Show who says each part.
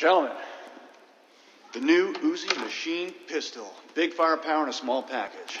Speaker 1: Gentlemen,
Speaker 2: The new Uzi machine pistol. Big firepower in a small package.